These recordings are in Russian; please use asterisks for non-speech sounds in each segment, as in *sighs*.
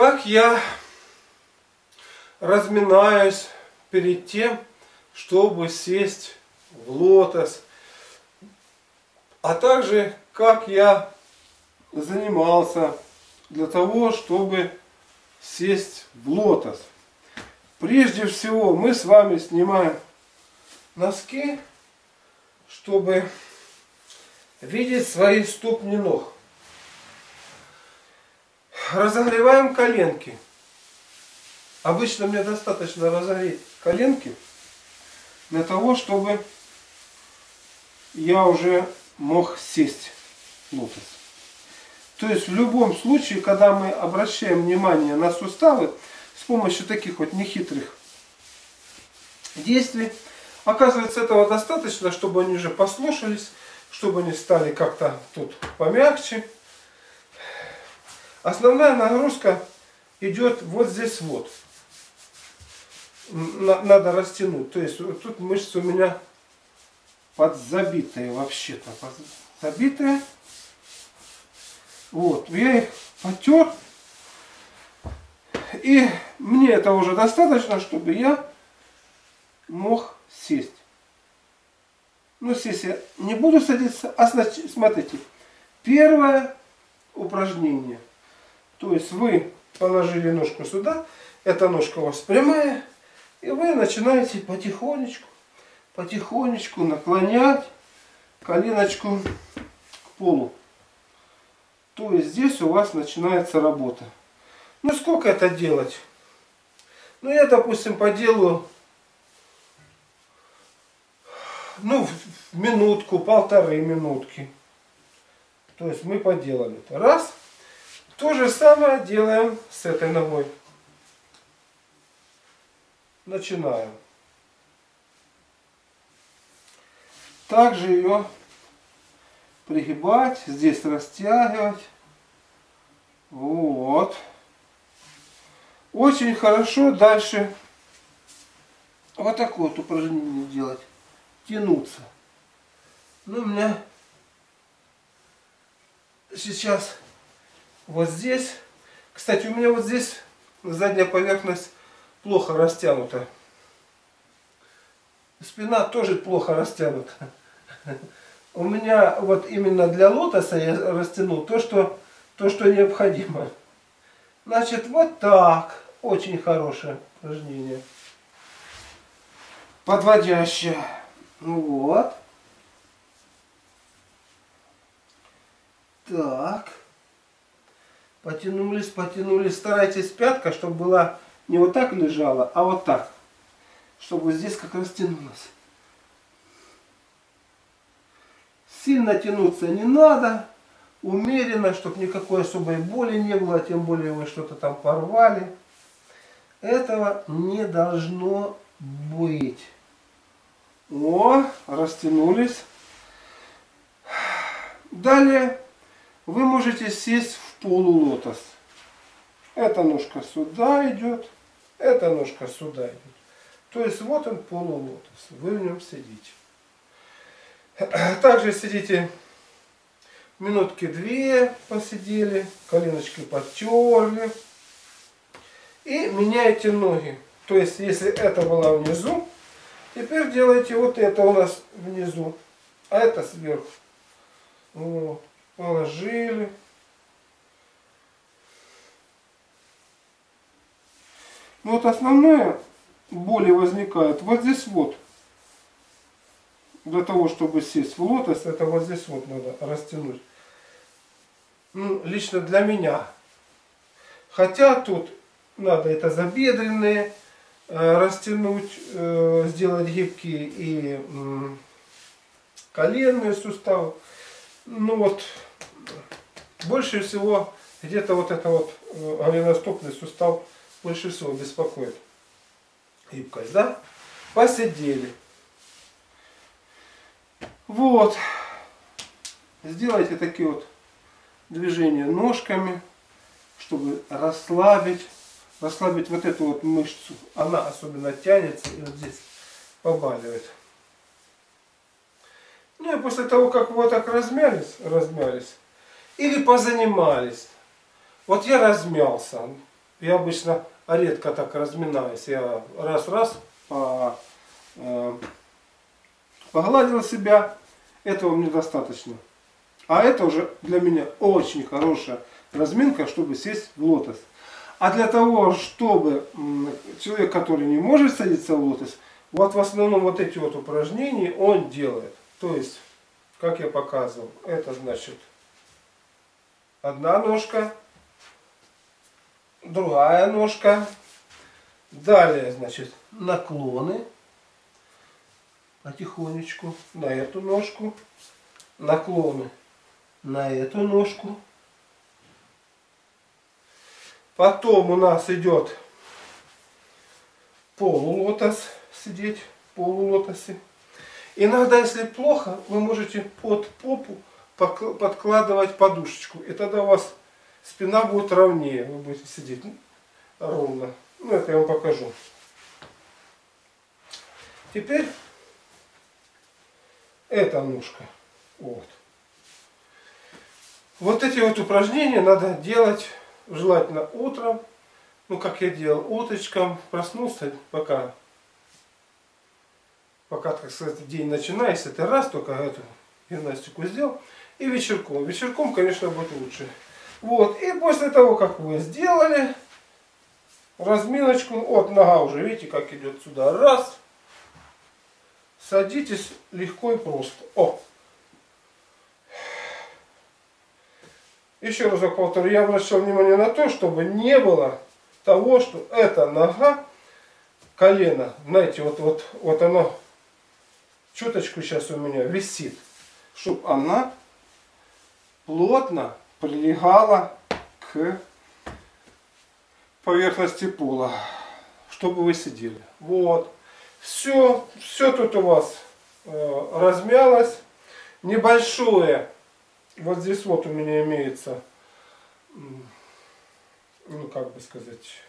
как я разминаюсь перед тем, чтобы сесть в лотос, а также как я занимался для того, чтобы сесть в лотос. Прежде всего мы с вами снимаем носки, чтобы видеть свои ступни ног. Разогреваем коленки. Обычно мне достаточно разогреть коленки для того, чтобы я уже мог сесть лотос. То есть в любом случае, когда мы обращаем внимание на суставы, с помощью таких вот нехитрых действий, оказывается этого достаточно, чтобы они уже послушались, чтобы они стали как-то тут помягче. Основная нагрузка идет вот здесь вот. Надо растянуть. То есть тут мышцы у меня подзабитые вообще-то. Забитые. Вот, я их потер. И мне это уже достаточно, чтобы я мог сесть. Ну, сесть я не буду садиться, а значит, смотрите, первое упражнение. То есть вы положили ножку сюда, эта ножка у вас прямая, и вы начинаете потихонечку, потихонечку наклонять коленочку к полу. То есть здесь у вас начинается работа. Ну сколько это делать? Ну я, допустим, поделаю ну, в минутку, полторы минутки. То есть мы поделали. Раз. То же самое делаем с этой ногой. Начинаем. Также ее пригибать, здесь растягивать. Вот. Очень хорошо дальше вот такое вот упражнение делать. Тянуться. Ну, у меня сейчас вот здесь. Кстати, у меня вот здесь задняя поверхность плохо растянута. Спина тоже плохо растянута. У меня вот именно для лотоса я растянул то, что, то, что необходимо. Значит, вот так. Очень хорошее упражнение. Подводящее. Вот. Так. Потянулись, потянулись. Старайтесь пятка, чтобы была не вот так лежала, а вот так. Чтобы здесь как растянулась. Сильно тянуться не надо. Умеренно, чтобы никакой особой боли не было. Тем более вы что-то там порвали. Этого не должно быть. О, растянулись. Далее вы можете сесть в полулотос. Эта ножка сюда идет, эта ножка сюда идет. То есть вот он полулотос. Вы в нем сидите. *clears throat* Также сидите минутки две посидели, коленочки потерли. И меняете ноги. То есть, если это было внизу, теперь делайте вот это у нас внизу, а это сверху. Вот положили. Ну вот основное боли возникает вот здесь вот. Для того, чтобы сесть в лотос, это вот здесь вот надо растянуть. Ну, лично для меня. Хотя тут надо это забедренные э, растянуть, э, сделать гибкие и э, коленные суставы. Ну вот, больше всего где-то вот это вот э, голеностопный сустав больше всего беспокоит. Гибкость, да? Посидели. Вот. Сделайте такие вот движения ножками, чтобы расслабить, расслабить вот эту вот мышцу. Она особенно тянется и вот здесь побаливает. Ну и после того, как вот так размялись, размялись, или позанимались. Вот я размялся. Я обычно редко так разминаюсь. Я раз-раз по, э, погладил себя. Этого мне достаточно. А это уже для меня очень хорошая разминка, чтобы сесть в лотос. А для того, чтобы человек, который не может садиться в лотос, вот в основном вот эти вот упражнения он делает. То есть, как я показывал, это значит одна ножка, другая ножка. Далее, значит, наклоны. Потихонечку на эту ножку. Наклоны на эту ножку. Потом у нас идет полулотос сидеть, полулотосе. Иногда, если плохо, вы можете под попу подкладывать подушечку. И тогда у вас спина будет ровнее. Вы будете сидеть ровно. Ну, это я вам покажу. Теперь эта ножка. Вот. Вот эти вот упражнения надо делать желательно утром. Ну, как я делал, утречком проснулся, пока, пока, так сказать, день начинается, ты раз только эту гимнастику сделал, и вечерком. Вечерком, конечно, будет лучше. Вот, и после того, как вы сделали разминочку, вот нога уже, видите, как идет сюда, раз, садитесь легко и просто. О! Еще разок повторю, я обращал внимание на то, чтобы не было того, что эта нога, колено, знаете, вот, вот, вот оно чуточку сейчас у меня висит, чтобы она плотно прилегала к поверхности пола, чтобы вы сидели. Вот. Все, все тут у вас э, размялось. Небольшое, вот здесь вот у меня имеется, ну как бы сказать,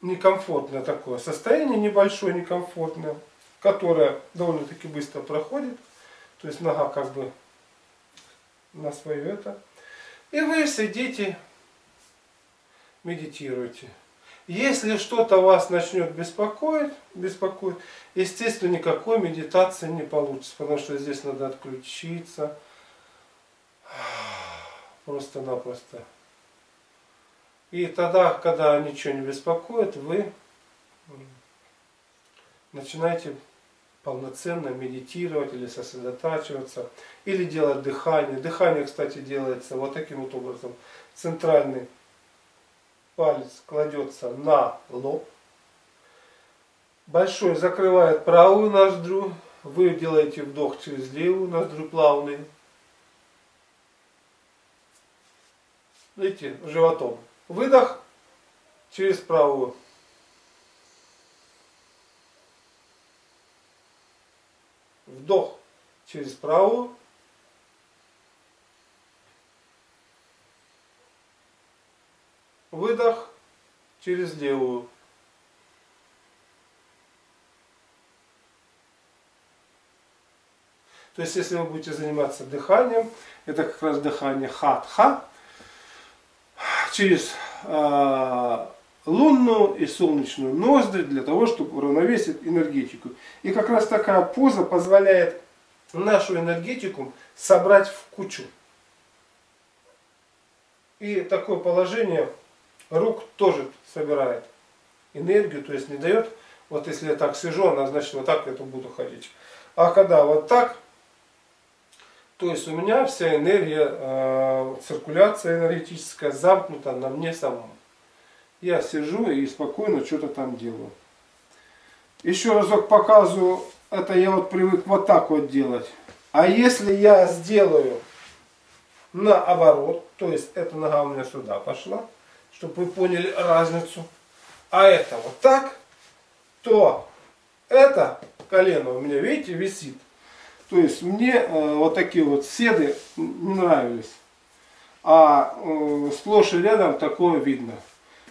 некомфортное такое состояние, небольшое, некомфортное, которое довольно-таки быстро проходит. То есть нога как бы на свое это. И вы сидите, медитируете. Если что-то вас начнет беспокоить, беспокоить, естественно, никакой медитации не получится, потому что здесь надо отключиться *sighs* просто-напросто. И тогда, когда ничего не беспокоит, вы начинаете полноценно медитировать или сосредотачиваться, или делать дыхание. Дыхание, кстати, делается вот таким вот образом. Центральный палец кладется на лоб. Большой закрывает правую ноздрю. Вы делаете вдох через левую ноздрю плавный. Видите, животом. Выдох через правую. Вдох через правую. Выдох через левую. То есть, если вы будете заниматься дыханием, это как раз дыхание хат-ха, через э, лунную и солнечную ноздри для того, чтобы уравновесить энергетику. И как раз такая поза позволяет нашу энергетику собрать в кучу. И такое положение рук тоже собирает энергию, то есть не дает, вот если я так сижу, она значит вот так это буду ходить. А когда вот так, то есть у меня вся энергия, э, циркуляция энергетическая замкнута на мне самом. Я сижу и спокойно что-то там делаю. Еще разок показываю, это я вот привык вот так вот делать. А если я сделаю наоборот, то есть эта нога у меня сюда пошла, чтобы вы поняли разницу, а это вот так, то это колено у меня, видите, висит. То есть мне э, вот такие вот седы не нравились. А э, сплошь и рядом такое видно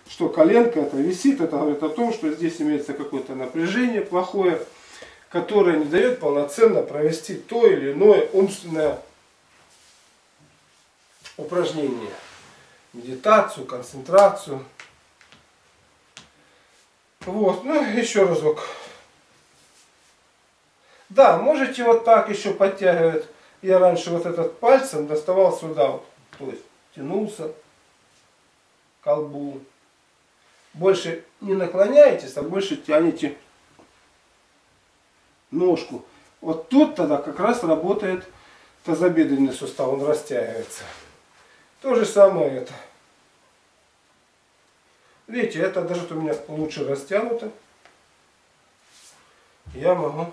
что коленка это висит, это говорит о том, что здесь имеется какое-то напряжение плохое, которое не дает полноценно провести то или иное умственное упражнение. медитацию, концентрацию. Вот, ну еще разок. Да, можете вот так еще подтягивать. Я раньше вот этот пальцем доставал сюда, вот, то есть тянулся к колбу. Больше не наклоняетесь, а больше тянете ножку. Вот тут тогда как раз работает тазобедренный сустав, он растягивается. То же самое это. Видите, это даже у меня лучше растянуто. Я могу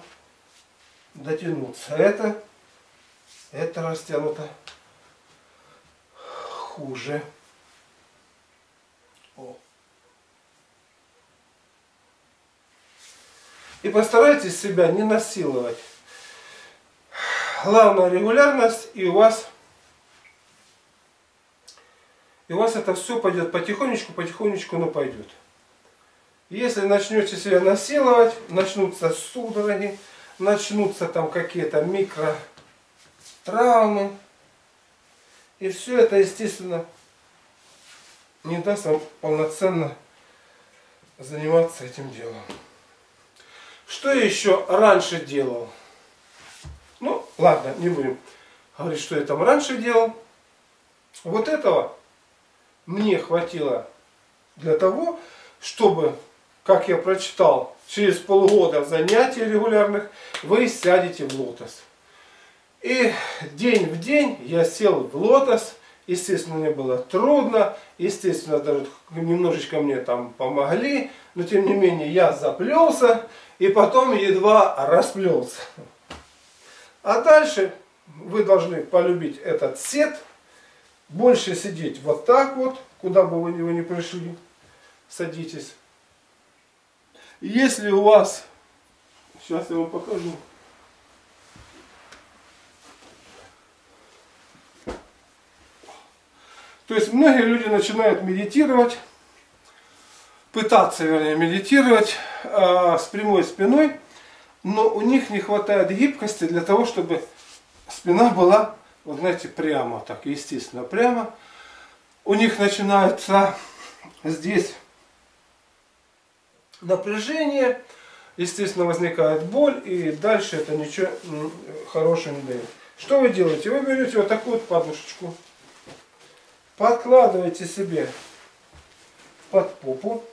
дотянуться. Это, это растянуто хуже. И постарайтесь себя не насиловать. Главная регулярность, и у вас и у вас это все пойдет потихонечку, потихонечку, но пойдет. Если начнете себя насиловать, начнутся судороги, начнутся там какие-то микротравмы. И все это, естественно, не даст вам полноценно заниматься этим делом. Что я еще раньше делал? Ну, ладно, не будем говорить, что я там раньше делал. Вот этого мне хватило для того, чтобы, как я прочитал, через полгода занятий регулярных вы сядете в лотос. И день в день я сел в лотос. Естественно, мне было трудно. Естественно, даже немножечко мне там помогли. Но тем не менее я заплелся. И потом едва расплелся. А дальше вы должны полюбить этот сет больше сидеть вот так вот, куда бы вы его ни пришли, садитесь. Если у вас, сейчас я вам покажу, То есть многие люди начинают медитировать, пытаться, вернее, медитировать э, с прямой спиной, но у них не хватает гибкости для того, чтобы спина была вот знаете, прямо так, естественно, прямо. У них начинается здесь напряжение, естественно, возникает боль, и дальше это ничего хорошего не дает. Что вы делаете? Вы берете вот такую вот подушечку, подкладываете себе под попу,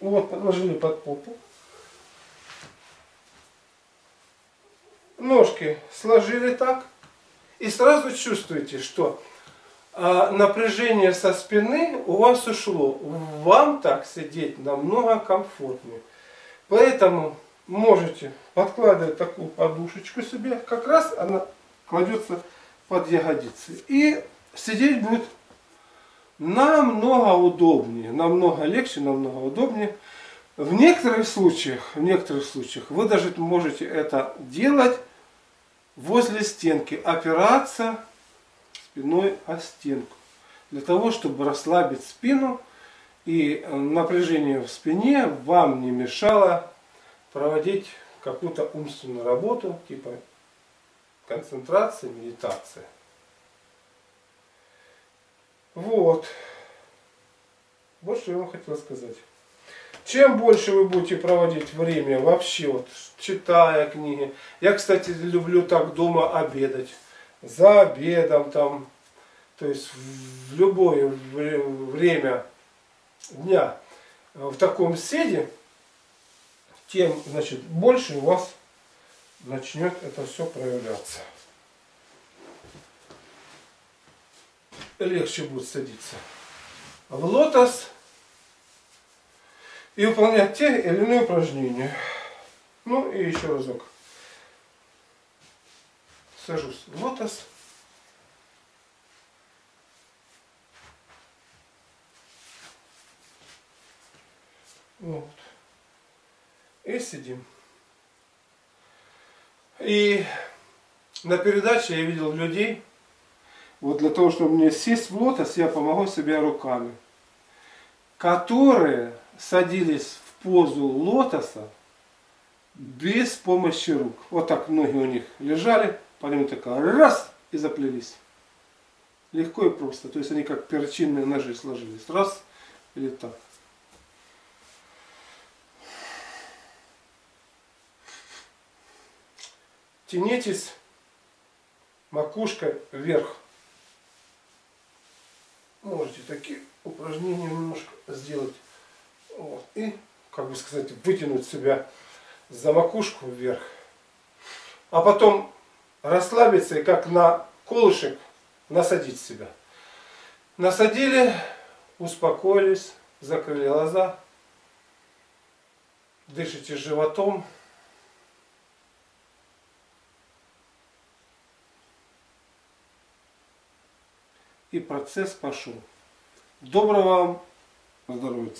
вот, подложили под попу, ножки сложили так, и сразу чувствуете, что а, напряжение со спины у вас ушло. Вам так сидеть намного комфортнее. Поэтому можете подкладывать такую подушечку себе, как раз она кладется под ягодицы. И сидеть будет намного удобнее, намного легче, намного удобнее. В некоторых случаях, в некоторых случаях вы даже можете это делать возле стенки, опираться спиной о стенку. Для того, чтобы расслабить спину и напряжение в спине вам не мешало проводить какую-то умственную работу, типа концентрация, медитация. Вот. Вот что я вам хотел сказать. Чем больше вы будете проводить время вообще, вот, читая книги. Я, кстати, люблю так дома обедать. За обедом там, то есть в любое время дня в таком седе, тем, значит, больше у вас начнет это все проявляться. Легче будет садиться. В лотос и выполнять те или иные упражнения. Ну и еще разок. Сажусь в лотос. Вот. И сидим. И на передаче я видел людей, вот для того, чтобы мне сесть в лотос, я помогу себе руками, которые садились в позу лотоса без помощи рук. Вот так ноги у них лежали, потом такая раз и заплелись. Легко и просто. То есть они как перочинные ножи сложились. Раз или так. Тянитесь макушкой вверх. Можете такие упражнения немножко сделать. Вот. И, как бы сказать, вытянуть себя за макушку вверх. А потом расслабиться и как на колышек насадить себя. Насадили, успокоились, закрыли глаза, дышите животом. И процесс пошел. Доброго вам здоровья!